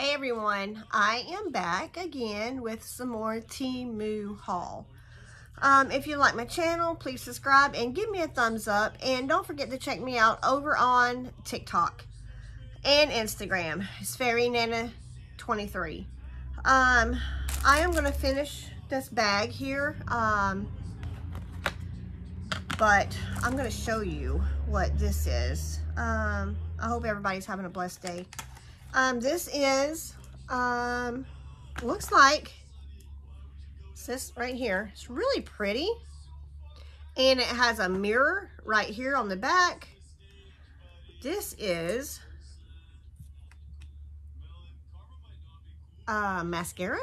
Hey everyone, I am back again with some more Temu haul. Um, if you like my channel, please subscribe and give me a thumbs up. And don't forget to check me out over on TikTok and Instagram. It's Fairy Nana 23. Um, I am going to finish this bag here. Um, but I'm going to show you what this is. Um, I hope everybody's having a blessed day. Um, this is, um, looks like, this right here. It's really pretty. And it has a mirror right here on the back. This is uh, mascara.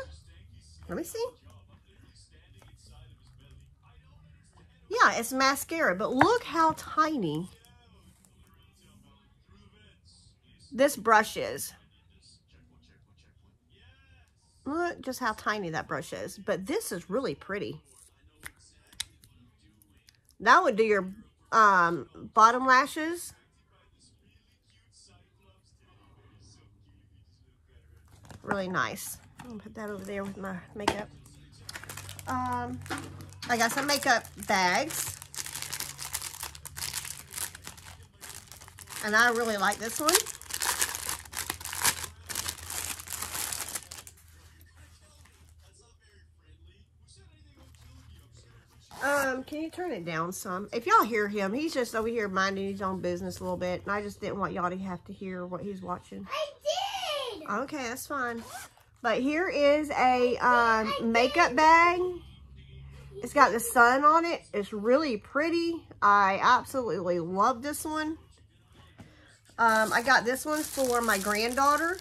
Let me see. Yeah, it's mascara, but look how tiny this brush is. Look just how tiny that brush is. But this is really pretty. That would do your um, bottom lashes. Really nice. I'm put that over there with my makeup. Um, I got some makeup bags. And I really like this one. Um, can you turn it down some? If y'all hear him, he's just over here minding his own business a little bit. And I just didn't want y'all to have to hear what he's watching. I did! Okay, that's fine. But here is a um, makeup bag. It's got the sun on it. It's really pretty. I absolutely love this one. Um, I got this one for my granddaughter.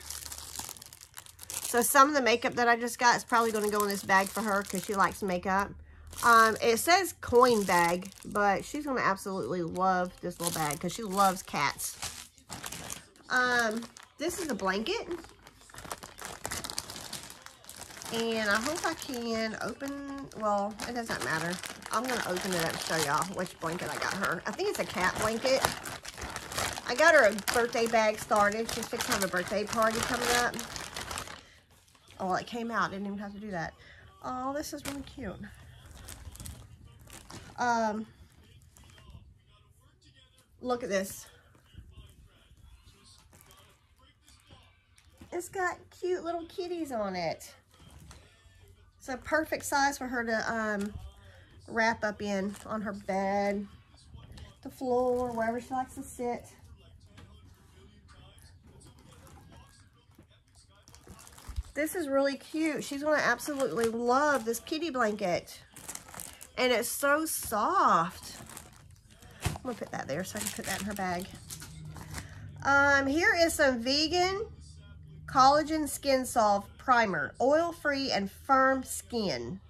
So some of the makeup that I just got is probably going to go in this bag for her because she likes makeup. Um, it says coin bag, but she's going to absolutely love this little bag because she loves cats. Um, this is a blanket. And I hope I can open, well, it doesn't matter. I'm going to open it up and show y'all which blanket I got her. I think it's a cat blanket. I got her a birthday bag started. She's fixing to have a birthday party coming up. Oh, it came out. Didn't even have to do that. Oh, this is really cute. Um, look at this. It's got cute little kitties on it. It's a perfect size for her to um, wrap up in on her bed, the floor, wherever she likes to sit. This is really cute. She's going to absolutely love this kitty blanket. And it's so soft. I'm to put that there so I can put that in her bag. Um, here is some vegan collagen skin solve primer. Oil-free and firm skin.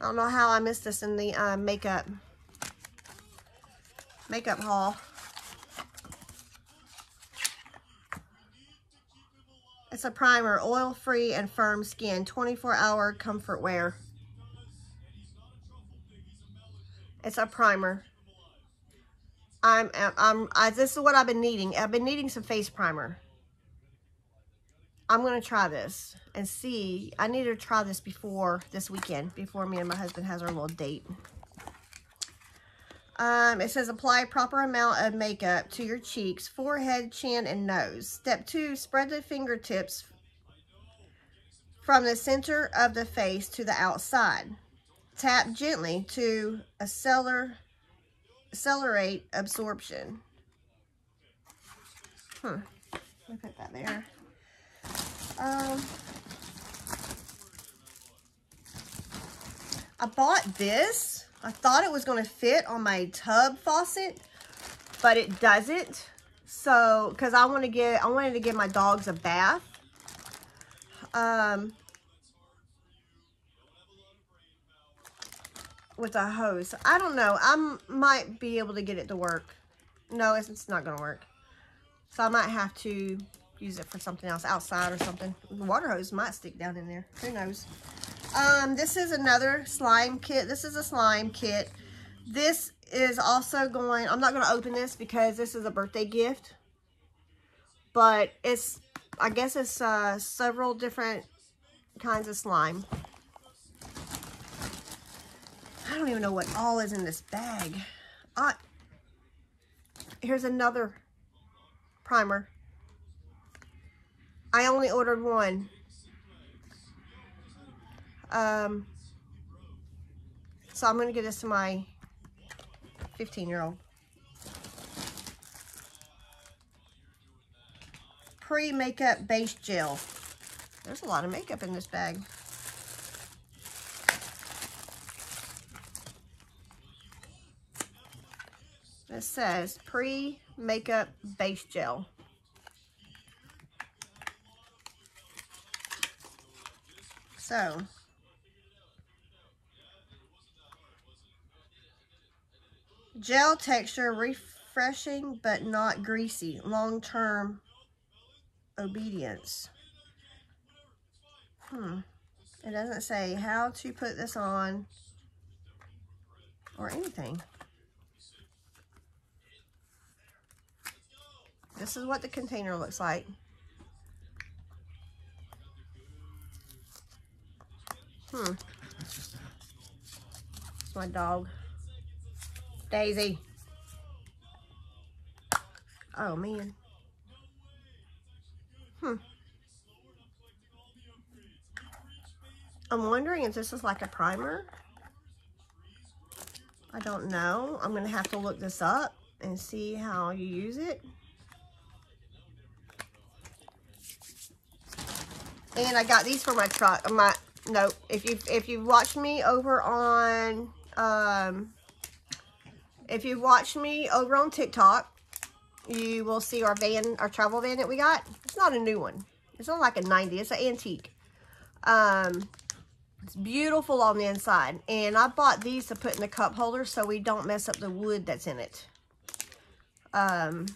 I don't know how I missed this in the uh, makeup makeup haul. It's a primer, oil-free and firm skin, 24-hour comfort wear. It's a primer. I'm, I'm, I, this is what I've been needing. I've been needing some face primer. I'm going to try this and see. I need to try this before this weekend, before me and my husband has our little date. Um, it says apply proper amount of makeup to your cheeks, forehead, chin, and nose. Step two, spread the fingertips from the center of the face to the outside. Tap gently to acceler, accelerate absorption. Hmm. Let put that there. Um, I bought this. I thought it was going to fit on my tub faucet, but it doesn't. So, because I want to get, I wanted to give my dogs a bath. Um, with a hose. I don't know. I might be able to get it to work. No, it's, it's not going to work. So I might have to use it for something else outside or something. The water hose might stick down in there. Who knows? Um, this is another slime kit. This is a slime kit. This is also going, I'm not going to open this because this is a birthday gift. But it's I guess it's uh, several different kinds of slime. I don't even know what all is in this bag. Uh, here's another primer. I only ordered one. Um, so I'm going to give this to my 15 year old. Pre-makeup base gel. There's a lot of makeup in this bag. It says pre-makeup base gel. So, gel texture, refreshing but not greasy, long-term obedience. Hmm. It doesn't say how to put this on or anything. This is what the container looks like. Hmm. It's my dog. Daisy. Oh, man. Hmm. I'm wondering if this is like a primer. I don't know. I'm going to have to look this up and see how you use it. And I got these for my truck. My no, if you if you watch me over on um if you watch me over on TikTok, you will see our van, our travel van that we got. It's not a new one. It's not like a 90. It's an antique. Um, it's beautiful on the inside. And I bought these to put in the cup holder so we don't mess up the wood that's in it. Um,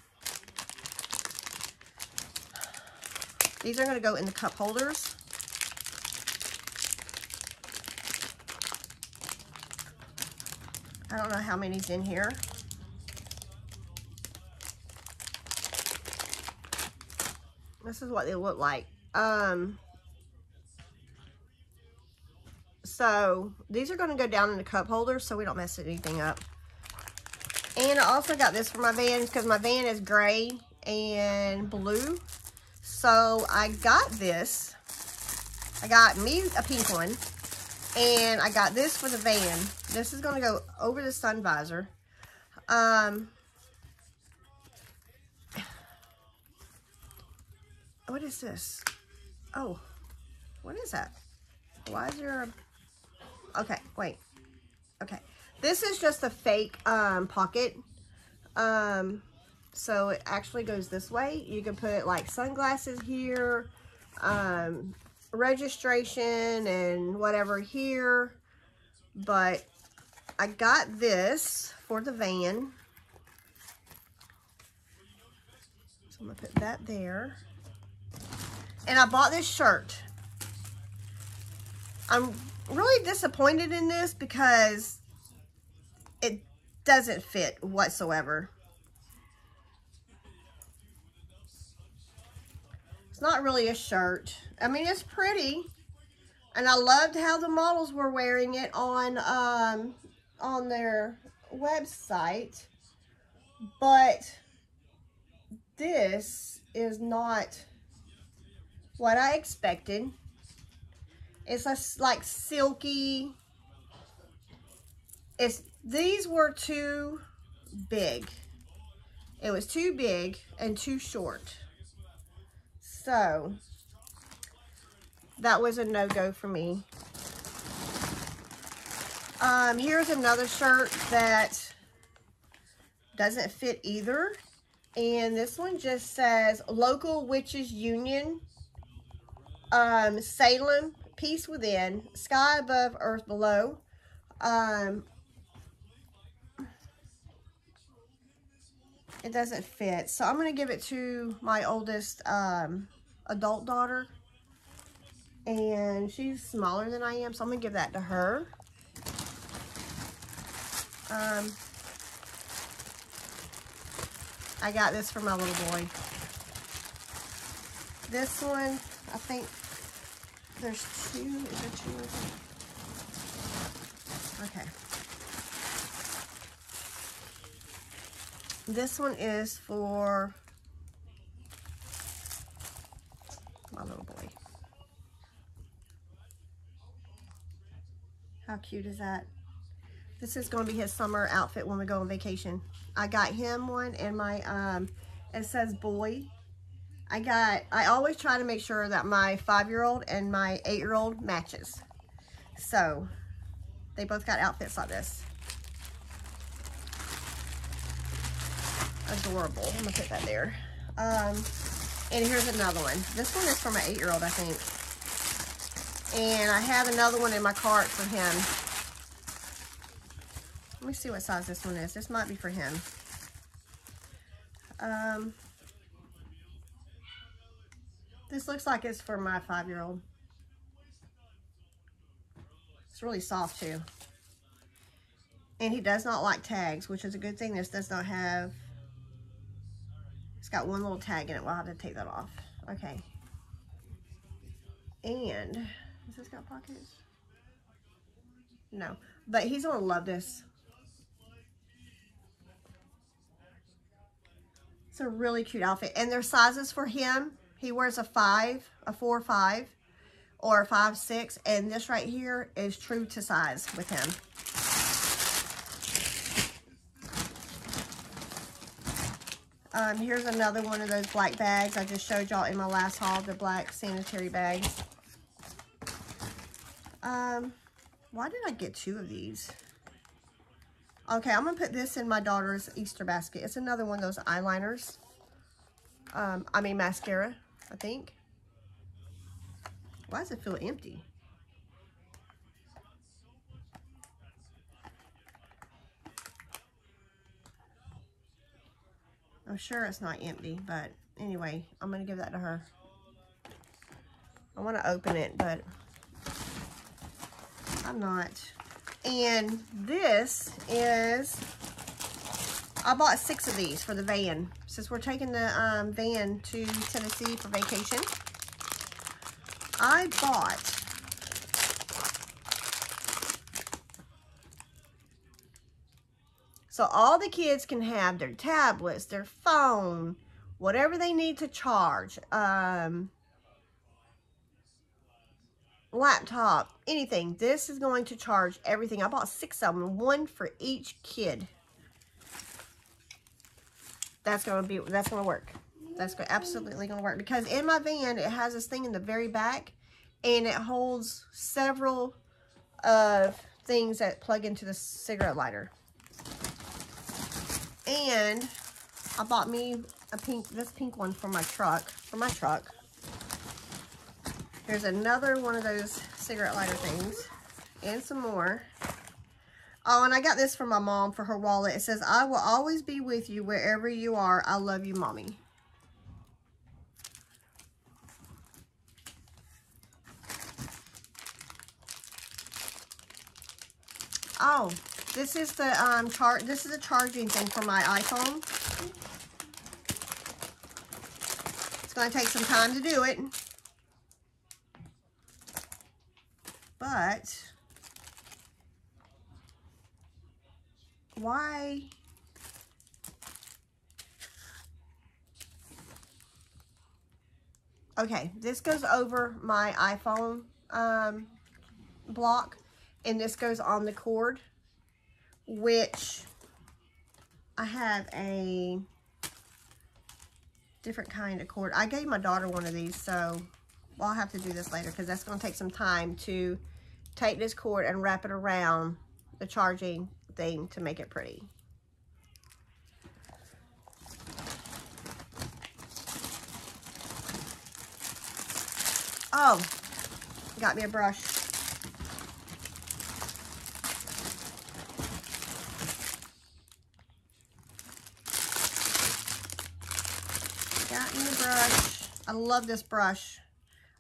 These are going to go in the cup holders. I don't know how many's in here. This is what they look like. Um, so these are going to go down in the cup holders so we don't mess anything up. And I also got this for my van because my van is gray and blue. So I got this. I got me a pink one. And I got this for the van. This is going to go over the sun visor. Um, what is this? Oh, what is that? Why is there a... Okay, wait. Okay. This is just a fake um, pocket. Um, so it actually goes this way. You can put like sunglasses here, um, registration and whatever here. But I got this for the van. So I'm going to put that there. And I bought this shirt. I'm really disappointed in this because it doesn't fit whatsoever. It's not really a shirt. I mean, it's pretty. And I loved how the models were wearing it on, um, on their website. But this is not what I expected. It's a, like silky. It's These were too big. It was too big and too short. So, that was a no-go for me. Um, here's another shirt that doesn't fit either. And this one just says Local Witches Union, um, Salem, Peace Within, Sky Above, Earth Below. Um, it doesn't fit. So I'm going to give it to my oldest um, adult daughter. And she's smaller than I am, so I'm going to give that to her. Um, I got this for my little boy. This one, I think there's two. Is there two? Okay. This one is for my little boy. How cute is that? This is going to be his summer outfit when we go on vacation. I got him one and my, um, it says boy. I got, I always try to make sure that my five-year-old and my eight-year-old matches. So, they both got outfits like this. Adorable. I'm to put that there. Um, and here's another one. This one is for my eight-year-old, I think. And I have another one in my cart for him. Let me see what size this one is. This might be for him. Um, this looks like it's for my five-year-old. It's really soft too. And he does not like tags, which is a good thing. This does not have, got one little tag in it. We'll have to take that off. Okay. And, has this got pockets? No, but he's gonna love this. It's a really cute outfit. And there's sizes for him. He wears a five, a four or five, or a five, six. And this right here is true to size with him. Um, here's another one of those black bags I just showed y'all in my last haul, the black sanitary bags. Um, why did I get two of these? Okay, I'm going to put this in my daughter's Easter basket. It's another one of those eyeliners. Um, I mean mascara, I think. Why does it feel empty? I'm sure it's not empty, but anyway, I'm going to give that to her. I want to open it, but I'm not. And this is, I bought six of these for the van. Since we're taking the um, van to Tennessee for vacation, I bought So all the kids can have their tablets, their phone, whatever they need to charge. Um, laptop, anything. This is going to charge everything. I bought six of them, one for each kid. That's going to be, that's going to work. That's absolutely going to work. Because in my van, it has this thing in the very back. And it holds several of things that plug into the cigarette lighter. And I bought me a pink, this pink one for my truck, for my truck. There's another one of those cigarette lighter things and some more. Oh, and I got this from my mom for her wallet. It says, I will always be with you wherever you are. I love you, Mommy. Oh, this is the um chart. This is a charging thing for my iPhone. It's going to take some time to do it. But why okay this goes over my iphone um, block and this goes on the cord which i have a different kind of cord i gave my daughter one of these so I'll have to do this later because that's going to take some time to take this cord and wrap it around the charging thing to make it pretty. Oh, got me a brush. Got me a brush. I love this brush.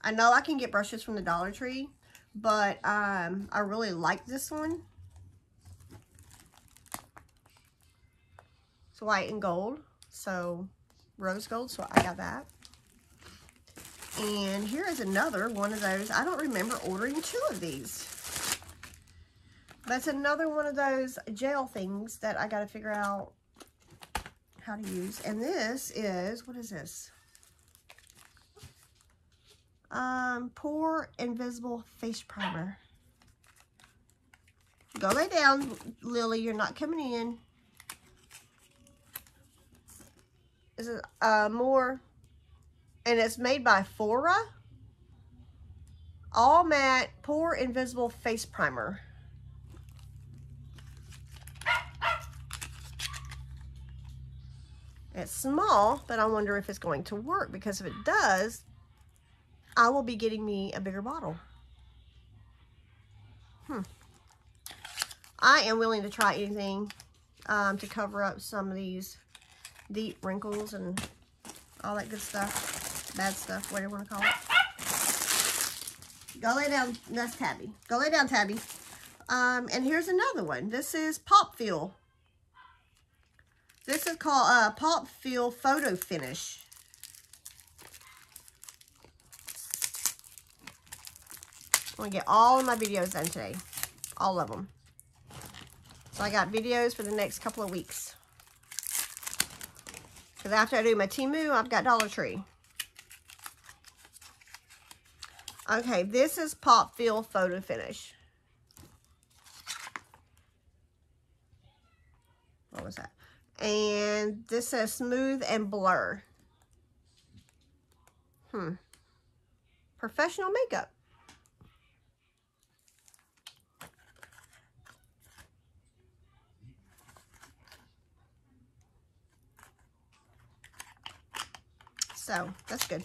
I know I can get brushes from the Dollar Tree, but um, I really like this one. It's white and gold, so rose gold, so I got that. And here is another one of those. I don't remember ordering two of these. That's another one of those gel things that I got to figure out how to use. And this is, what is this? Um, Pore Invisible Face Primer. Go lay down, Lily. You're not coming in. This is uh, more, and it's made by Fora. All Matte Pore Invisible Face Primer. It's small, but I wonder if it's going to work because if it does, I will be getting me a bigger bottle. Hmm. I am willing to try anything um, to cover up some of these deep wrinkles and all that good stuff. Bad stuff, whatever you want to call it. Go lay down. That's Tabby. Go lay down, Tabby. Um, and here's another one. This is Pop Fuel. This is called uh, Pop Feel Photo Finish. To get all of my videos done today. All of them. So I got videos for the next couple of weeks. Because after I do my Temu, I've got Dollar Tree. Okay, this is Pop Feel Photo Finish. What was that? And this says Smooth and Blur. Hmm. Professional makeup. So, that's good.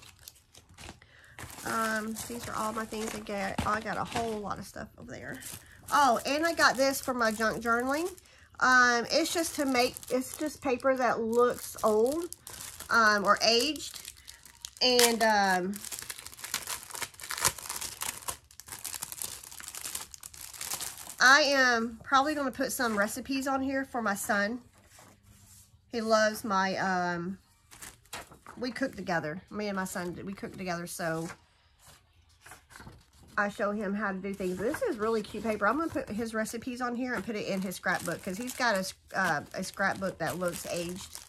Um, these are all my things I get. Oh, I got a whole lot of stuff over there. Oh, and I got this for my junk journaling. Um, it's just to make, it's just paper that looks old um, or aged. And um, I am probably going to put some recipes on here for my son. He loves my um, we cook together. Me and my son, we cook together, so I show him how to do things. This is really cute paper. I'm going to put his recipes on here and put it in his scrapbook because he's got a, uh, a scrapbook that looks aged.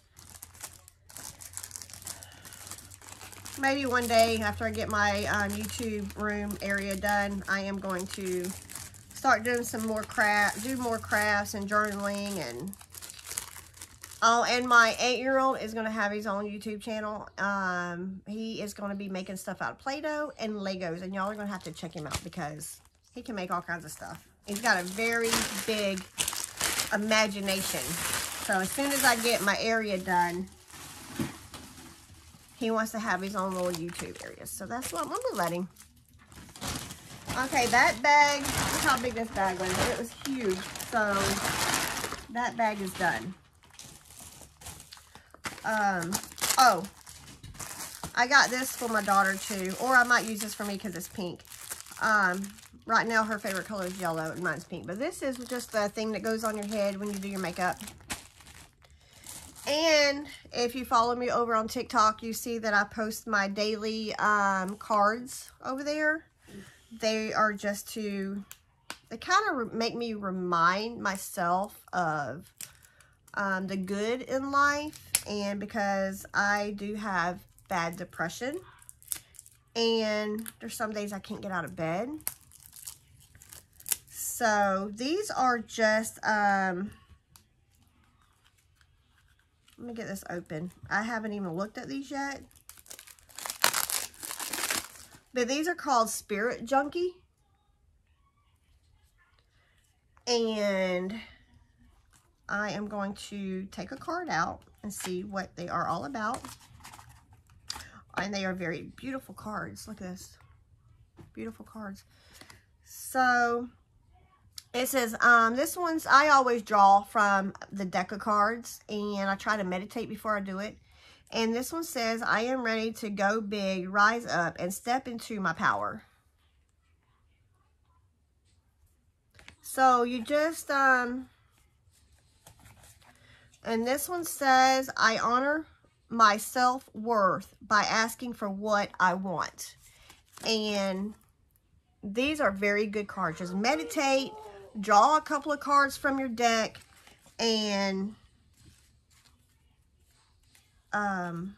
Maybe one day after I get my um, YouTube room area done, I am going to start doing some more craft, do more crafts and journaling and Oh, and my eight-year-old is going to have his own YouTube channel. Um, he is going to be making stuff out of Play-Doh and Legos. And y'all are going to have to check him out because he can make all kinds of stuff. He's got a very big imagination. So as soon as I get my area done, he wants to have his own little YouTube area. So that's what I'm going to let him. Okay, that bag, look how big this bag was. It was huge. So that bag is done. Um, oh, I got this for my daughter too, or I might use this for me because it's pink. Um, right now her favorite color is yellow and mine's pink, but this is just the thing that goes on your head when you do your makeup. And if you follow me over on TikTok, you see that I post my daily um, cards over there. They are just to, they kind of make me remind myself of um, the good in life and because I do have bad depression and there's some days I can't get out of bed. So these are just, um, let me get this open. I haven't even looked at these yet. But these are called Spirit Junkie. And I am going to take a card out and see what they are all about. And they are very beautiful cards. Look at this. Beautiful cards. So, it says, um, this one's, I always draw from the deck of cards. And I try to meditate before I do it. And this one says, I am ready to go big, rise up, and step into my power. So, you just, um, and this one says, I honor my self-worth by asking for what I want. And these are very good cards. Just meditate, draw a couple of cards from your deck, and um,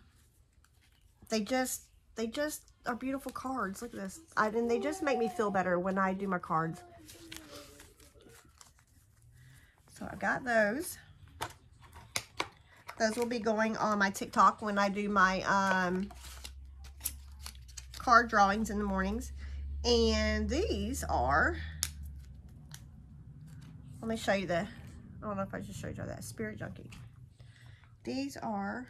they just, they just are beautiful cards. Look at this. I, and they just make me feel better when I do my cards. So I got those. Those will be going on my TikTok when I do my um, card drawings in the mornings. And these are, let me show you the, I don't know if I just showed you that, Spirit Junkie. These are,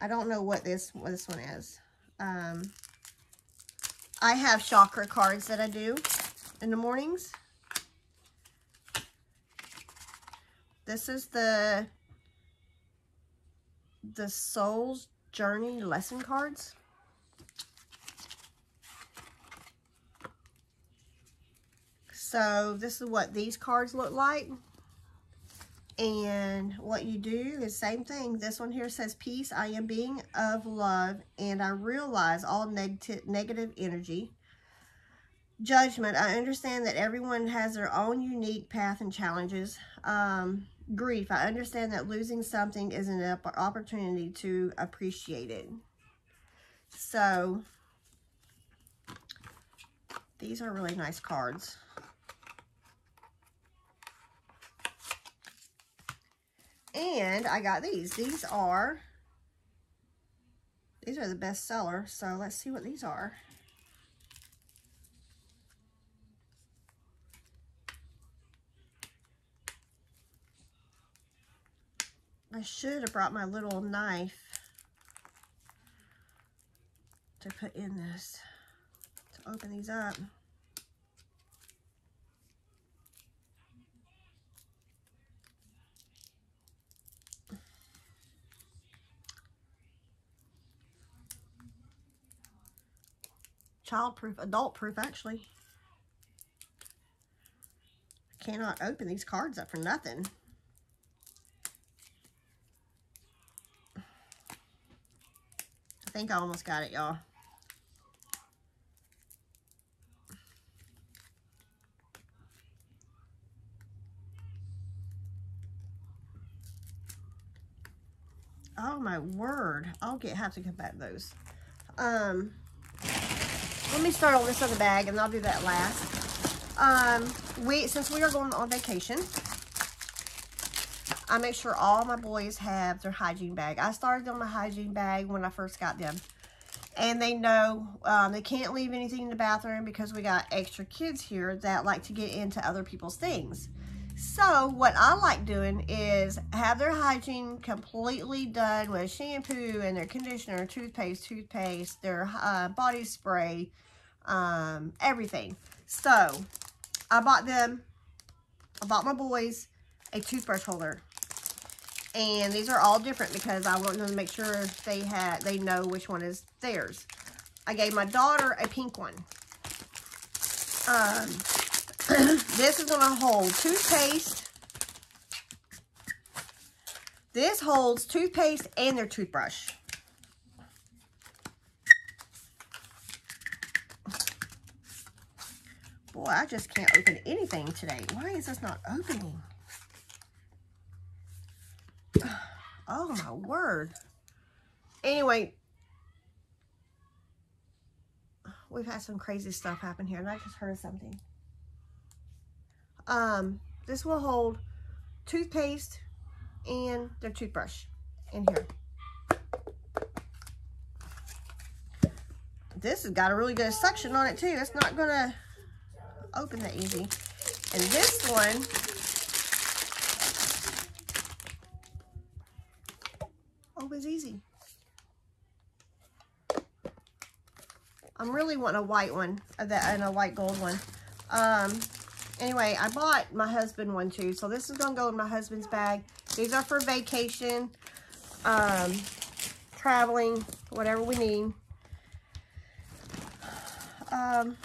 I don't know what this, what this one is. Um, I have chakra cards that I do in the mornings. This is the the Soul's Journey lesson cards. So this is what these cards look like. And what you do is same thing. This one here says, Peace, I am being of love, and I realize all negative, negative energy. Judgment, I understand that everyone has their own unique path and challenges. Um, grief, I understand that losing something is an opportunity to appreciate it. So, these are really nice cards. And I got these. These are, these are the best seller. So let's see what these are. I should have brought my little knife to put in this to open these up. Child-proof, adult-proof actually. I cannot open these cards up for nothing. Think I almost got it, y'all. Oh my word. I'll get have to come back those. Um let me start on this other bag and I'll do that last. Um we since we are going on vacation, I make sure all my boys have their hygiene bag. I started on my hygiene bag when I first got them. And they know um, they can't leave anything in the bathroom because we got extra kids here that like to get into other people's things. So what I like doing is have their hygiene completely done with shampoo and their conditioner, toothpaste, toothpaste, their uh, body spray, um, everything. So I bought them, I bought my boys a toothbrush holder. And these are all different because I want them to make sure they had they know which one is theirs. I gave my daughter a pink one. Um, this is going to hold toothpaste. This holds toothpaste and their toothbrush. Boy, I just can't open anything today. Why is this not opening? Oh my word. Anyway, we've had some crazy stuff happen here and I just heard something. Um, this will hold toothpaste and their toothbrush in here. This has got a really good suction on it too. It's not gonna open that easy. And this one was easy. I'm really wanting a white one uh, and a white gold one. Um, anyway, I bought my husband one too. So this is going to go in my husband's bag. These are for vacation, um, traveling, whatever we need. Um,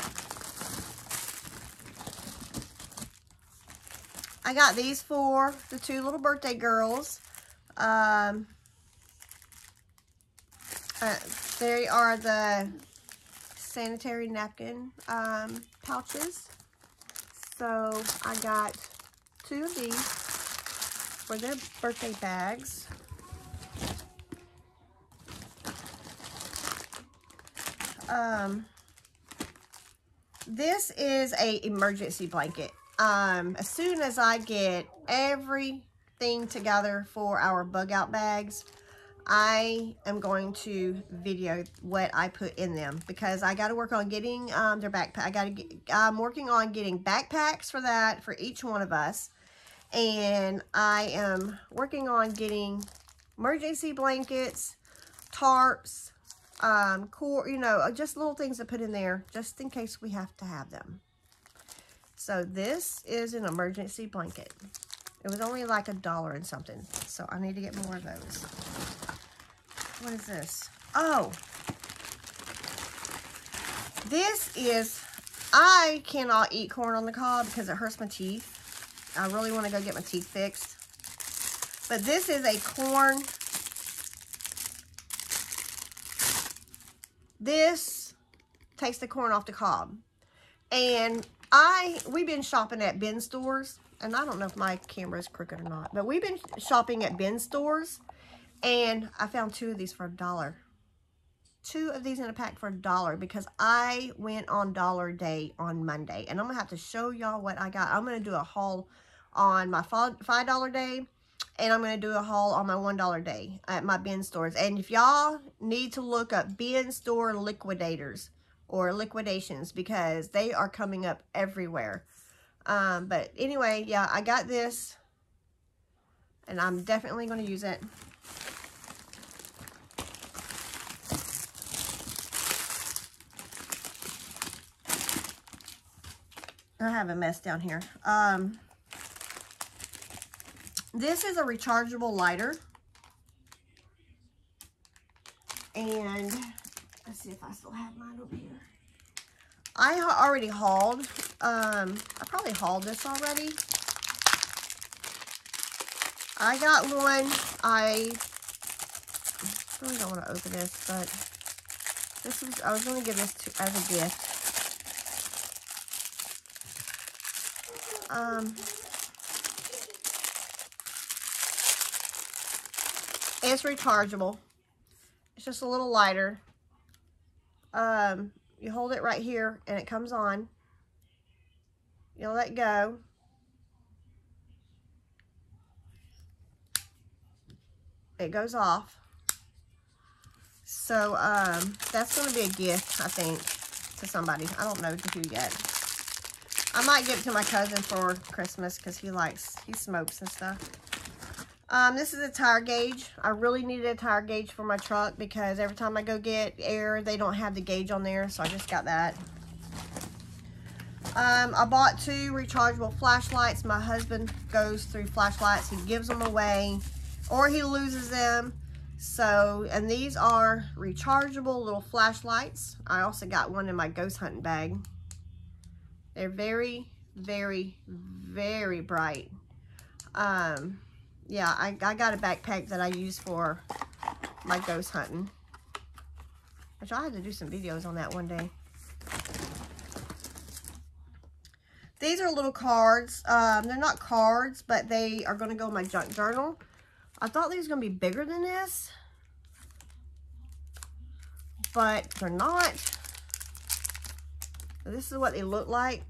I got these for the two little birthday girls. Um, uh, there are the sanitary napkin um, pouches. So I got two of these for their birthday bags. Um, this is a emergency blanket. Um, as soon as I get everything together for our bug out bags, I am going to video what I put in them because I got to work on getting um, their backpack. I got to I'm working on getting backpacks for that for each one of us. And I am working on getting emergency blankets, tarps, um, core, you know, just little things to put in there just in case we have to have them. So this is an emergency blanket. It was only like a dollar and something. So I need to get more of those. What is this? Oh. This is, I cannot eat corn on the cob because it hurts my teeth. I really want to go get my teeth fixed. But this is a corn. This takes the corn off the cob. And I, we've been shopping at bin stores. And I don't know if my camera is crooked or not. But we've been shopping at bin stores. And I found two of these for a dollar. Two of these in a pack for a dollar because I went on Dollar Day on Monday. And I'm going to have to show y'all what I got. I'm going to do a haul on my $5 day. And I'm going to do a haul on my $1 day at my bin stores. And if y'all need to look up bin store liquidators or liquidations because they are coming up everywhere. Um, but anyway, yeah, I got this. And I'm definitely going to use it. I have a mess down here. Um, this is a rechargeable lighter. And let's see if I still have mine over here. I already hauled. Um, I probably hauled this already. I got one. I really don't want to open this, but this was I was going to give this to, as a gift. Um, it's rechargeable. It's just a little lighter. Um, you hold it right here and it comes on. You let go. It goes off. So, um, that's going to be a gift, I think, to somebody. I don't know who yet. I might give it to my cousin for Christmas because he likes, he smokes and stuff. Um, this is a tire gauge. I really needed a tire gauge for my truck because every time I go get air, they don't have the gauge on there. So I just got that. Um, I bought two rechargeable flashlights. My husband goes through flashlights. He gives them away or he loses them. So, and these are rechargeable little flashlights. I also got one in my ghost hunting bag. They're very, very, very bright. Um, yeah, I, I got a backpack that I use for my ghost hunting. Which I had to do some videos on that one day. These are little cards. Um, they're not cards, but they are going to go in my junk journal. I thought these were going to be bigger than this. But they're not. This is what they look like.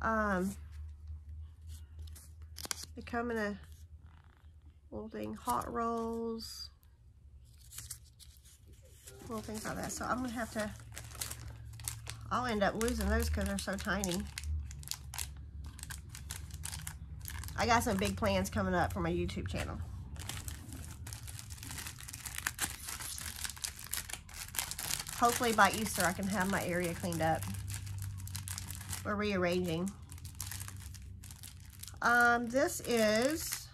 Um, they come in a little thing, hot rolls, little things like that. So I'm going to have to, I'll end up losing those because they're so tiny. I got some big plans coming up for my YouTube channel. Hopefully by Easter I can have my area cleaned up. We're rearranging. Um, this is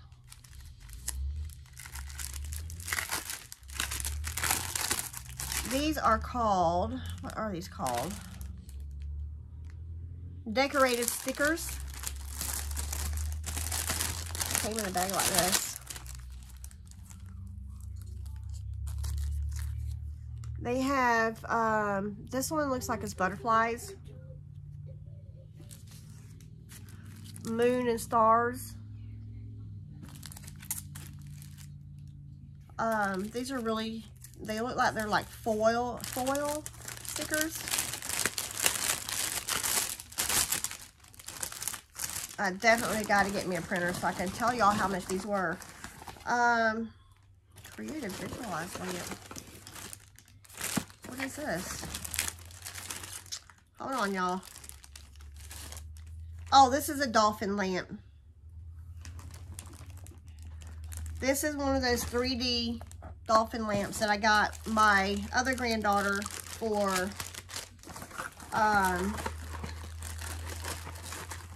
these are called what are these called decorated stickers came in a bag like this. They have, um, this one looks like it's butterflies. Moon and stars. Um, these are really, they look like they're like foil, foil stickers. I definitely got to get me a printer so I can tell y'all how much these were. Um, creative visualize lamp. What is this? Hold on, y'all. Oh, this is a dolphin lamp. This is one of those 3D dolphin lamps that I got my other granddaughter for um,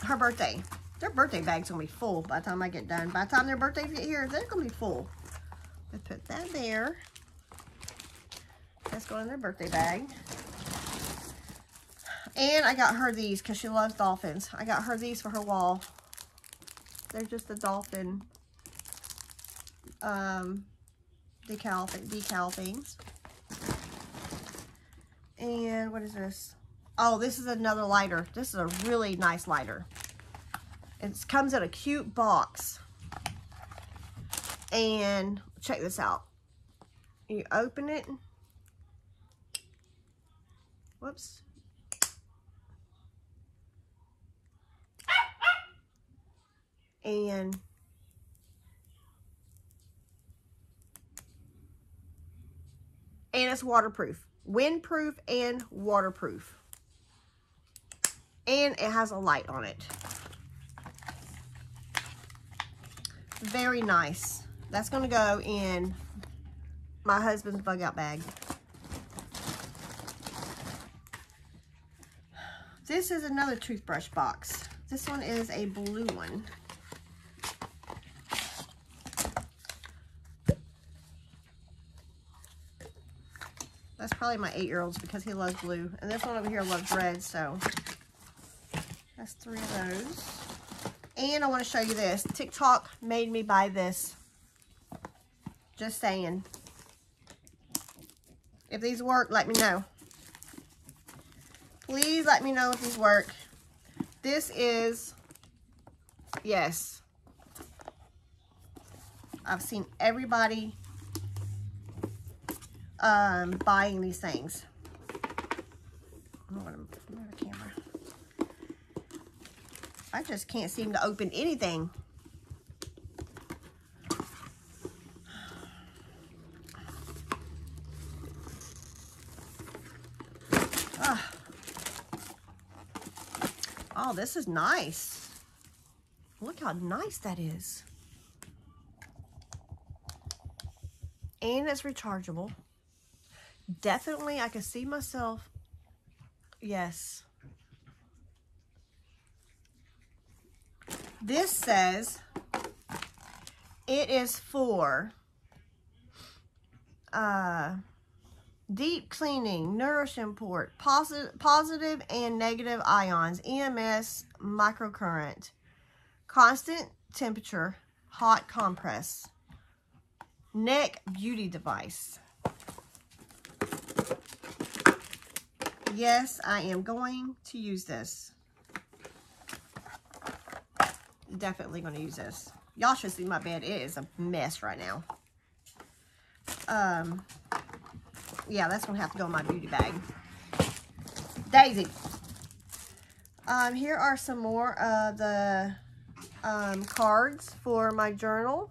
her birthday. Their birthday bag's gonna be full by the time I get done. By the time their birthdays get here, they're gonna be full. Let's put that there. That's going in their birthday bag. And I got her these because she loves dolphins. I got her these for her wall. They're just the dolphin um, decal, decal things. And what is this? Oh, this is another lighter. This is a really nice lighter. It comes in a cute box. And check this out. You open it. Whoops. And and it's waterproof. Windproof and waterproof. And it has a light on it. Very nice. That's going to go in my husband's bug out bag. This is another toothbrush box. This one is a blue one. That's probably my eight-year-old's because he loves blue. And this one over here loves red, so that's three of those. And I want to show you this. TikTok made me buy this. Just saying. If these work, let me know. Please let me know if these work. This is, yes. I've seen everybody um, buying these things. I just can't seem to open anything. Oh, this is nice. Look how nice that is. And it's rechargeable. Definitely, I can see myself. Yes. This says it is for uh, deep cleaning, nourish import, positive, positive and negative ions, EMS microcurrent, constant temperature, hot compress, neck beauty device. Yes, I am going to use this definitely going to use this. Y'all should see my bed. It is a mess right now. Um, yeah, that's going to have to go in my beauty bag. Daisy. Um, here are some more of the um, cards for my journal.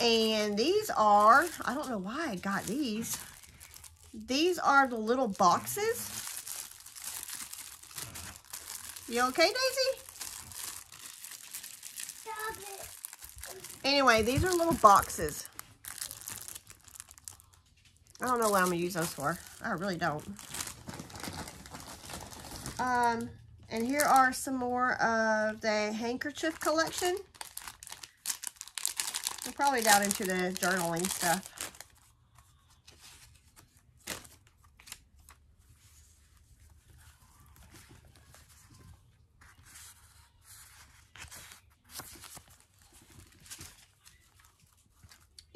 And these are, I don't know why I got these. These are the little boxes. You okay, Daisy? Anyway, these are little boxes. I don't know what I'm going to use those for. I really don't. Um, and here are some more of the handkerchief collection. We're probably down into the journaling stuff.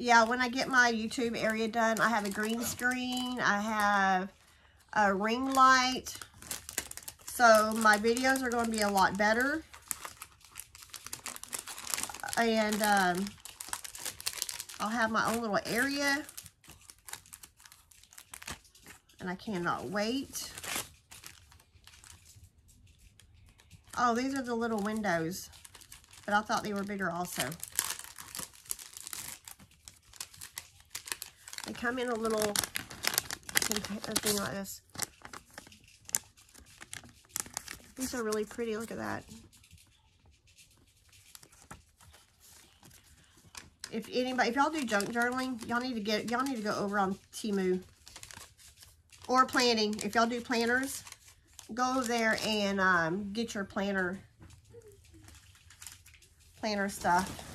Yeah, when I get my YouTube area done, I have a green screen. I have a ring light. So my videos are going to be a lot better. And um, I'll have my own little area. And I cannot wait. Oh, these are the little windows. But I thought they were bigger also. Come in a little thing like this. These are really pretty. Look at that. If anybody, if y'all do junk journaling, y'all need to get, y'all need to go over on Temu or planning. If y'all do planners, go there and um, get your planner, planner stuff.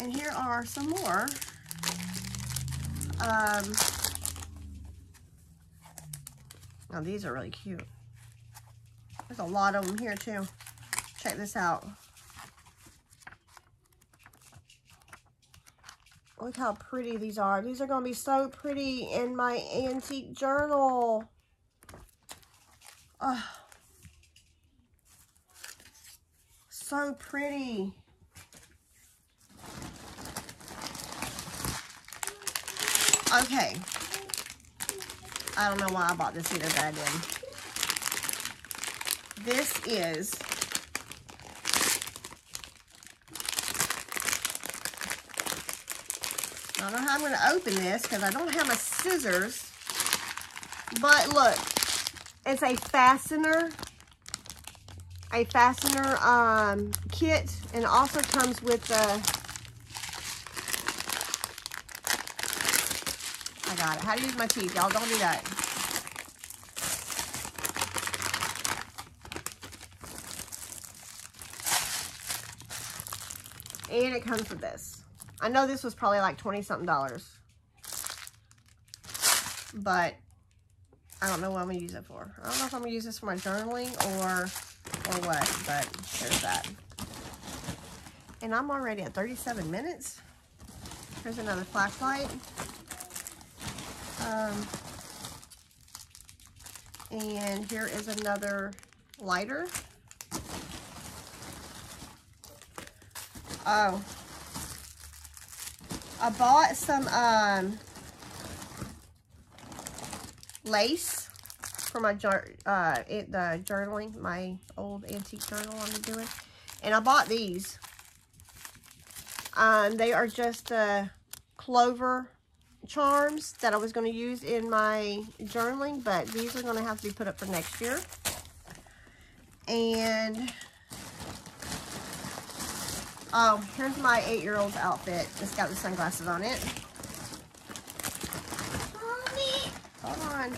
And here are some more. Um, now these are really cute. There's a lot of them here too. Check this out. Look how pretty these are. These are going to be so pretty in my antique journal. Oh, so pretty. Okay. I don't know why I bought this either, but I did. This is I don't know how I'm going to open this because I don't have my scissors. But look, it's a fastener, a fastener um, kit, and also comes with the I got it. How to use my teeth. Y'all don't do that. And it comes with this. I know this was probably like 20 something dollars. But I don't know what I'm going to use it for. I don't know if I'm going to use this for my journaling or, or what. But there's that. And I'm already at 37 minutes. Here's another flashlight. Um, and here is another lighter. Oh. I bought some um, lace for my uh, it, the journaling, my old antique journal I'm doing. And I bought these. Um, they are just uh, clover charms that I was going to use in my journaling, but these are going to have to be put up for next year. And, oh, here's my eight-year-old's outfit. It's got the sunglasses on it. Mommy. Hold on.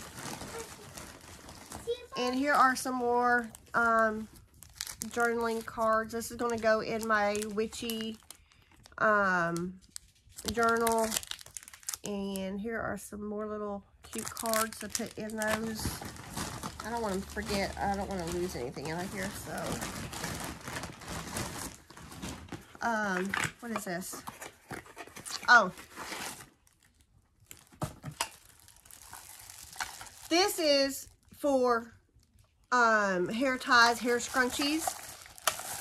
And here are some more um, journaling cards. This is going to go in my witchy um, journal and here are some more little cute cards to put in those. I don't want to forget, I don't want to lose anything out here, so. Um, what is this? Oh. This is for um, hair ties, hair scrunchies.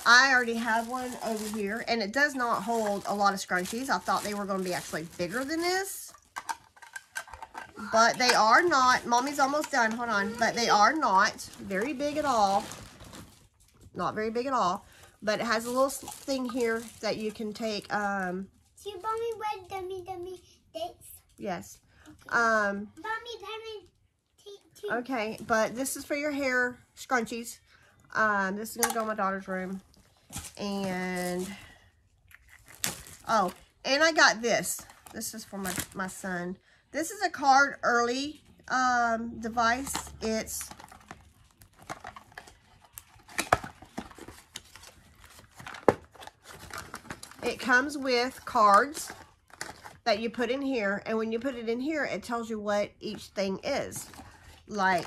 I already have one over here, and it does not hold a lot of scrunchies. I thought they were going to be actually bigger than this. But they are not. Mommy's almost done. Hold on. But they are not very big at all. Not very big at all. But it has a little thing here that you can take. Um, so mommy red dummy dummy dates? Yes. Okay. Um, mommy, mommy, Okay, but this is for your hair scrunchies. Um, this is going to go in my daughter's room. And, oh, and I got this. This is for my, my son. This is a card early um, device. It's it comes with cards that you put in here. And when you put it in here, it tells you what each thing is. Like,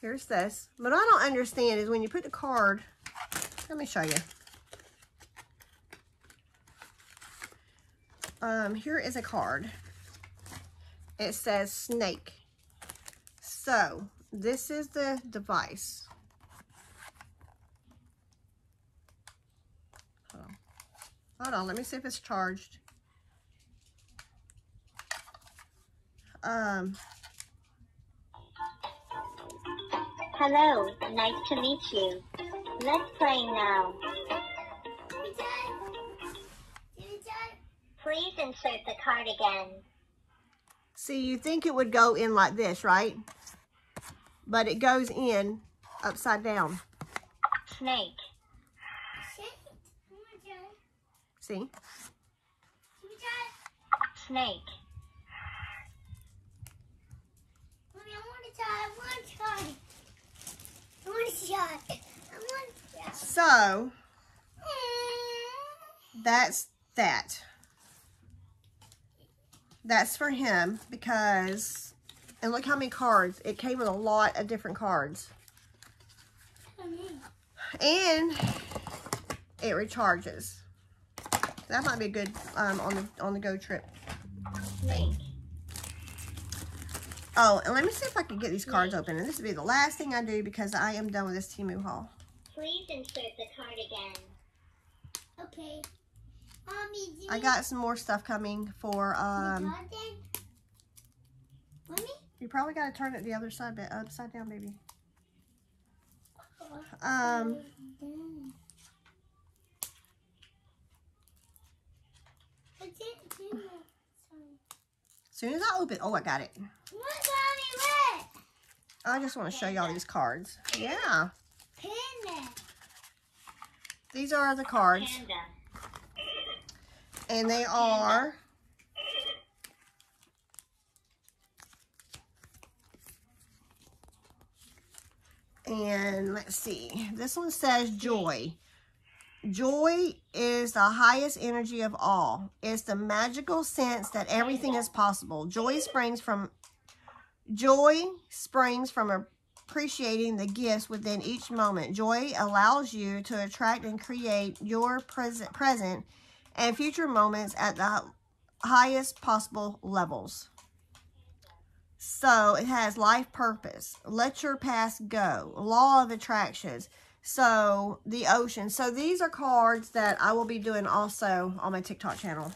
here's this. But I don't understand is when you put the card Let me show you. Um, here is a card. It says snake. So, this is the device. Hold on. Hold on, let me see if it's charged. Um, Hello, nice to meet you. Let's play now. Please insert the card again. see, you think it would go in like this, right? But it goes in upside down. Snake. Shake. Come on, John. See? Snake. Mommy, I want to try. I want to try. I want to try. I want to try. So, that's that. That's for him because, and look how many cards. It came with a lot of different cards. And it recharges. That might be a good um, on the on the go trip. Snake. Oh, and let me see if I can get these cards open. And this will be the last thing I do because I am done with this Temu haul. Please insert the card again. Okay. Mommy, I got some more stuff coming for, um, Mommy? you probably got to turn it the other side, but upside down, baby. Um, What's it? Jimmy? soon as I open, oh, I got it. What, Mommy? What? I just want to show y'all these cards. Yeah, Panda. these are the cards, Panda. And they are. And let's see, this one says joy. Joy is the highest energy of all. It's the magical sense that everything is possible. Joy springs from joy springs from appreciating the gifts within each moment. Joy allows you to attract and create your present present and future moments at the highest possible levels. So it has life purpose. Let your past go. Law of attractions. So the ocean. So these are cards that I will be doing also on my TikTok channel.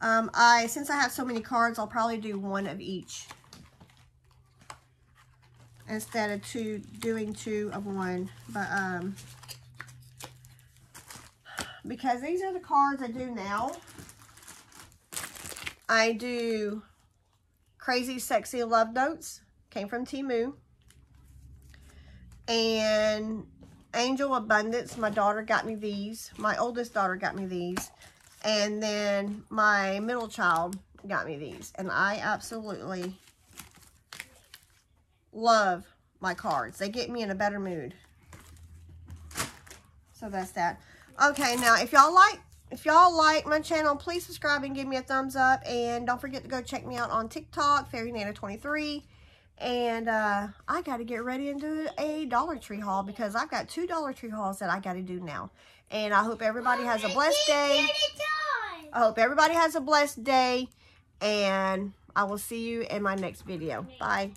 Um, I since I have so many cards, I'll probably do one of each instead of two doing two of one. But um, because these are the cards I do now. I do Crazy Sexy Love Notes. Came from Temu. And Angel Abundance. My daughter got me these. My oldest daughter got me these. And then my middle child got me these. And I absolutely love my cards. They get me in a better mood. So that's that. Okay, now if y'all like if y'all like my channel, please subscribe and give me a thumbs up. And don't forget to go check me out on TikTok, FairyNana23. And uh, I got to get ready and do a Dollar Tree haul because I've got two Dollar Tree hauls that I got to do now. And I hope everybody has a blessed day. I hope everybody has a blessed day. And I will see you in my next video. Bye.